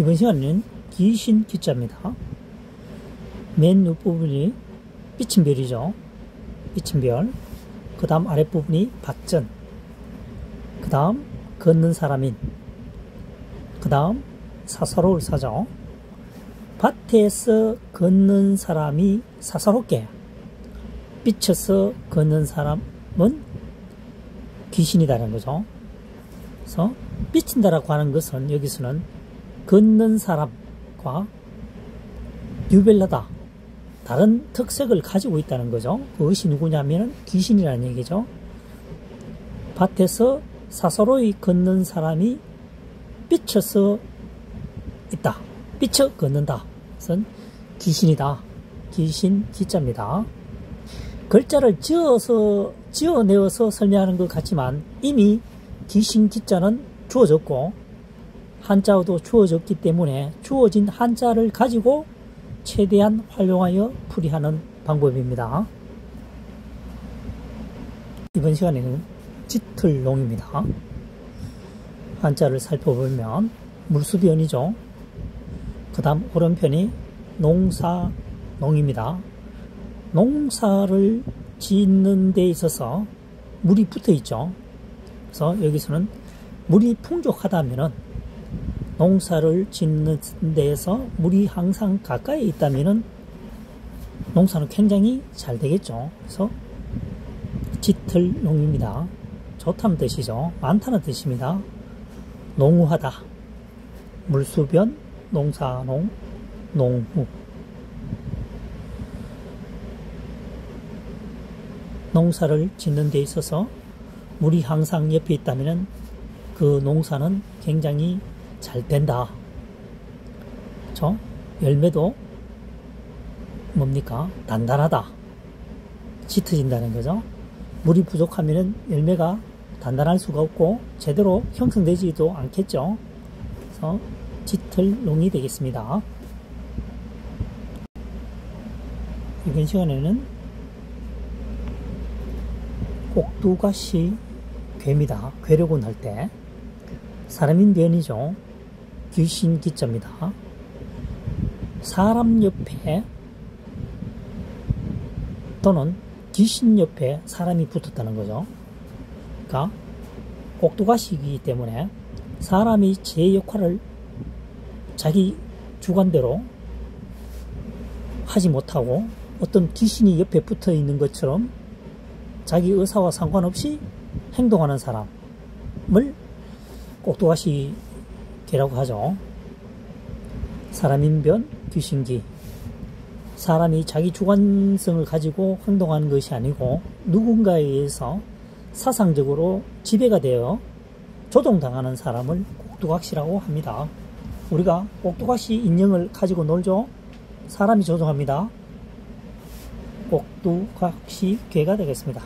이번 시간에는 귀신 기자입니다. 맨 윗부분이 삐친 별이죠. 삐친 별. 그 다음 아랫부분이 밭전. 그 다음 걷는 사람인. 그 다음 사사로울 사죠. 밭에서 걷는 사람이 사사롭게 삐쳐서 걷는 사람은 귀신이다는 거죠. 그래서 삐친다라고 하는 것은 여기서는 걷는 사람과 유별나다. 다른 특색을 가지고 있다는 거죠. 그것이 누구냐면 귀신이라는 얘기죠. 밭에서 사사로이 걷는 사람이 삐쳐서 있다. 삐쳐 걷는다. 그것은 귀신이다. 귀신 기자입니다. 글자를 지어서 지어내어서 설명하는 것 같지만 이미 귀신 기자는 주어졌고 한자어도 주어졌기 때문에 주어진 한자를 가지고 최대한 활용하여 풀이하는 방법입니다. 이번 시간에는 짙을농입니다. 한자를 살펴보면 물수변이죠. 그 다음 오른편이 농사 농입니다. 농사를 짓는 데 있어서 물이 붙어 있죠. 그래서 여기서는 물이 풍족하다면 농사를 짓는 데에서 물이 항상 가까이 있다면 농사는 굉장히 잘 되겠죠. 그래서 짙을 농입니다. 좋다는 뜻이죠. 많다는 뜻입니다. 농후하다. 물수변, 농사농, 농후. 농사를 짓는 데 있어서 물이 항상 옆에 있다면 그 농사는 굉장히 잘 된다. 그렇죠? 열매도 뭡니까? 단단하다. 짙어진다는 거죠. 물이 부족하면 열매가 단단할 수가 없고 제대로 형성되지도 않겠죠. 그래서 짙을 농이 되겠습니다. 이번 시간에는 꼭두가시 괴입니다. 괴력은 할 때 사람인 변이죠. 귀신 기자입니다. 사람 옆에 또는 귀신 옆에 사람이 붙었다는 거죠. 그러니까 꼭두가시이기 때문에 사람이 제 역할을 자기 주관대로 하지 못하고 어떤 귀신이 옆에 붙어 있는 것처럼 자기 의사와 상관없이 행동하는 사람을 꼭두가시 개라고 하죠. 사람인 변, 귀신기. 사람이 자기 주관성을 가지고 행동하는 것이 아니고 누군가에 의해서 사상적으로 지배가 되어 조종당하는 사람을 꼭두각시라고 합니다. 우리가 꼭두각시 인형을 가지고 놀죠. 사람이 조종합니다. 꼭두각시 괴가 되겠습니다.